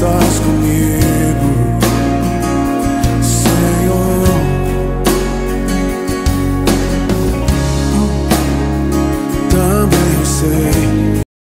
estás comigo, Senhor. Também sei.